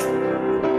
うん。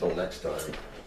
Till next time.